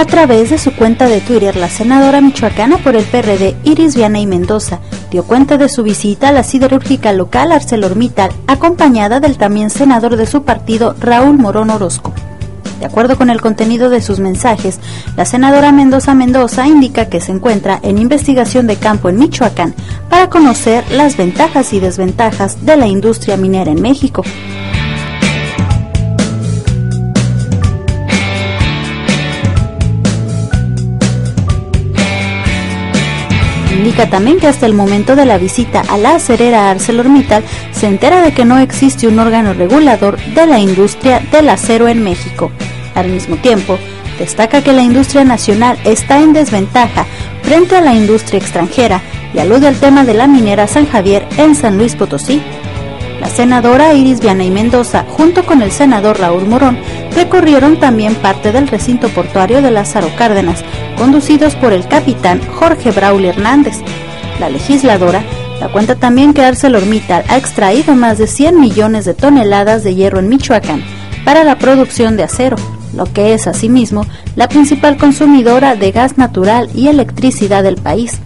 A través de su cuenta de Twitter, la senadora michoacana por el PRD, Iris Viana y Mendoza, dio cuenta de su visita a la siderúrgica local ArcelorMittal, acompañada del también senador de su partido, Raúl Morón Orozco. De acuerdo con el contenido de sus mensajes, la senadora Mendoza Mendoza indica que se encuentra en investigación de campo en Michoacán para conocer las ventajas y desventajas de la industria minera en México. Que hasta el momento de la visita a la acerera ArcelorMittal se entera de que no existe un órgano regulador de la industria del acero en México. Al mismo tiempo, destaca que la industria nacional está en desventaja frente a la industria extranjera y alude al tema de la minera San Javier en San Luis Potosí. La senadora Iris Viana Mendoza, junto con el senador Raúl Morón, recorrieron también parte del recinto portuario de Lázaro Cárdenas, conducidos por el capitán Jorge Braul Hernández. La legisladora da cuenta también que ArcelorMittal ha extraído más de 100 millones de toneladas de hierro en Michoacán para la producción de acero, lo que es asimismo la principal consumidora de gas natural y electricidad del país.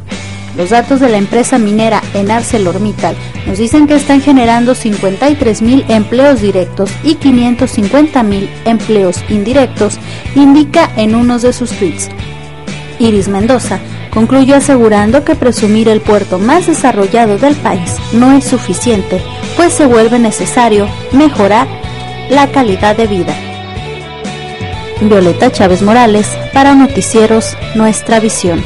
Los datos de la empresa minera en ArcelorMittal nos dicen que están generando 53 mil empleos directos y 550 mil empleos indirectos, indica en uno de sus tweets. Iris Mendoza concluyó asegurando que presumir el puerto más desarrollado del país no es suficiente, pues se vuelve necesario mejorar la calidad de vida. Violeta Chávez Morales para Noticieros Nuestra Visión.